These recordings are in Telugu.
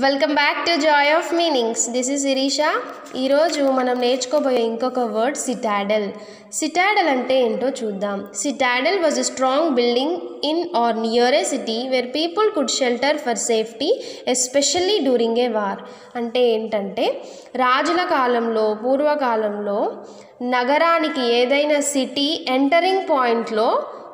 Welcome back to joy of meanings this is Irisha ఈరోజు మనం నేర్చుకోబోయే ఇంకొక వర్డ్ సిటాడల్ సిటాడల్ అంటే ఏంటో చూద్దాం. Citadel was a strong building in or near a city where people could shelter for safety especially during a war అంటే ఏంటంటే రాజుల కాలంలో పూర్వకాలంలో నగరానికి ఏదైనా సిటీ ఎంటరింగ్ పాయింట్లో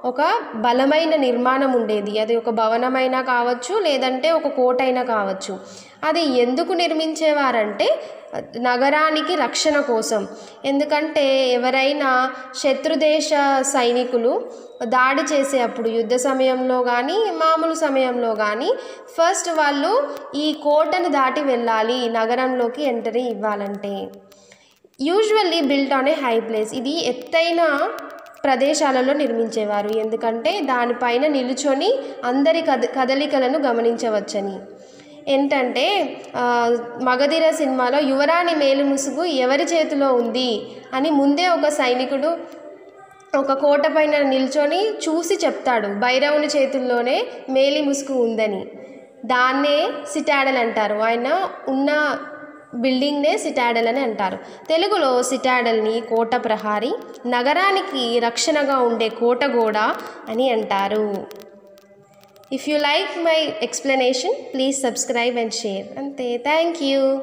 ఒక బలమైన నిర్మాణం ఉండేది. అది ఒక భవనమైనా కావచ్చు లేదంటే ఒక కోట అయినా కావచ్చు. అది ఎందుకు నిర్మించేవారంటే నగరానికి రక్షణ కోసం. ఎందుకంటే ఎవరైనా శత్రుదేశ సైనికులు దాడి చేసే అప్పుడు యుద్ధ సమయంలో కానీ మామూలు సమయంలో కానీ ఫస్ట్ వాళ్ళు ఈ కోటను దాటి వెళ్ళాలి నగరంలోకి ఎంట్రీ ఇవ్వాలంటే. Usually built on a high place. ఇది ఎత్తైన ప్రదేశాలలో నిర్మించేవారు. ఎందుకంటే దానిపైన నిలుచొని అందరి కద కదలికలను గమనించవచ్చని. ఏంటంటే మగధీర సినిమాలో యువరాణి మేలు ముసుగు ఎవరి చేతిలో ఉంది అని ముందే ఒక సైనికుడు ఒక కోట పైన నిల్చొని చూసి చెప్తాడు. భైరవుని చేతుల్లోనే మేలి ముసుగు ఉందని. దాన్నే సిటాడల్ అంటారు. ఆయన ఉన్న బిల్డింగ్నే సిటాడల్ అని అంటారు. తెలుగులో సిటాడల్ని కోట ప్రహారీ నగరానికి రక్షణగా ఉండే కోట గోడ అని అంటారు. If you like my explanation please subscribe and share అంతే. Thank you